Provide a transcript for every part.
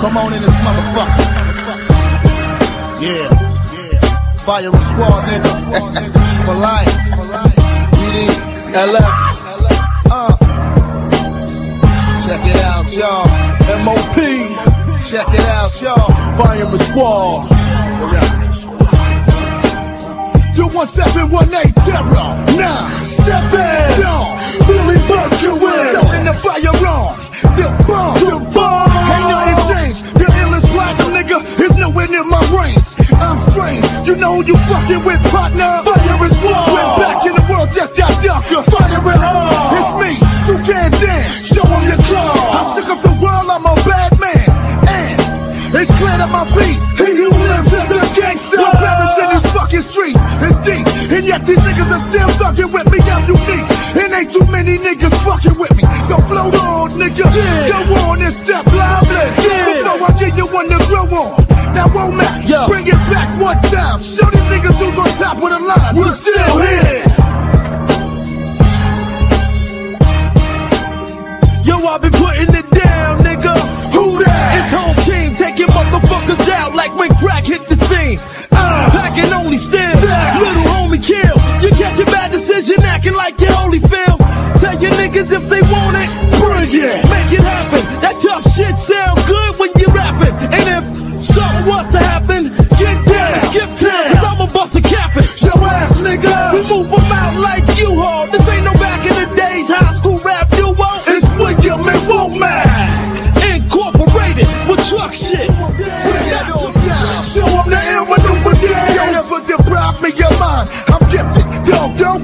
Come on in this motherfucker. Yeah. Firing squad, nigga. For life. BD. LF, Uh. Check it out, y'all. MOP, Check it out, y'all. Firing Squad. The 1718 terror. Nine, seven. Billy Berkowitz. Setting know you fucking with, partner. Firing squad. We're back in the world, just got darker. Fire it on. It's me. You can't dance. Show 'em your claw. I shook up the world. I'm a bad man. And it's clear that my beats. He who lives is a gangster. Perish in these fucking streets. It's deep. And yet these niggas are still fucking with me. I'm unique. And ain't too many niggas fucking with me. So float on, nigga. Go on and step lively. Before I give you one to grow on. Womack, Yeah. bring it back one time. Show these niggas who's on top of the line. We're still here. Yo, I been putting it down, nigga. Who that? It's home team taking motherfuckers out like when crack hit the scene. Uh, Packing only still. Yeah. Little homie kill. You catch a bad decision acting like you only feel. Tell your niggas if they want it, bring it. Make it happen. That tough shit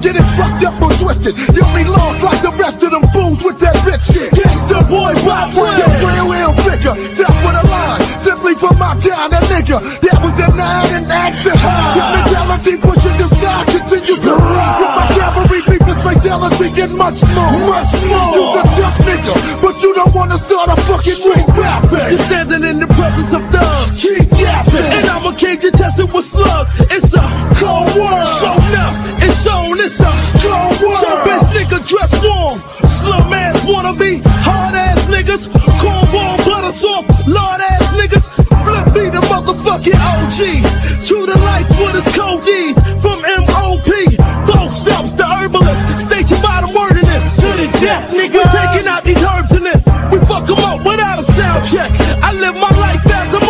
get it fucked up or twisted. You'll be lost like the rest of them fools with that bitch shit. Gangsta boy, Bob Ray. Yo, real ill figure. Top of the line. Simply for my kind of nigga. That was denied and action. Your mentality pushing the side. Continue to ride. With my cavalry, people's fatality and much more. Much more. You's a tough nigga, but you don't wanna start a fucking street rapping. You're standing in the presence of thugs. Keep yapping. And I'm a king to test it with slugs. It's a Cold world. G's from MOP. Both steps, the herbalist. State your bottom word in this. To the death, nigga. We're taking out these herbs in this. We fuck them up without a sound check. I live my life as a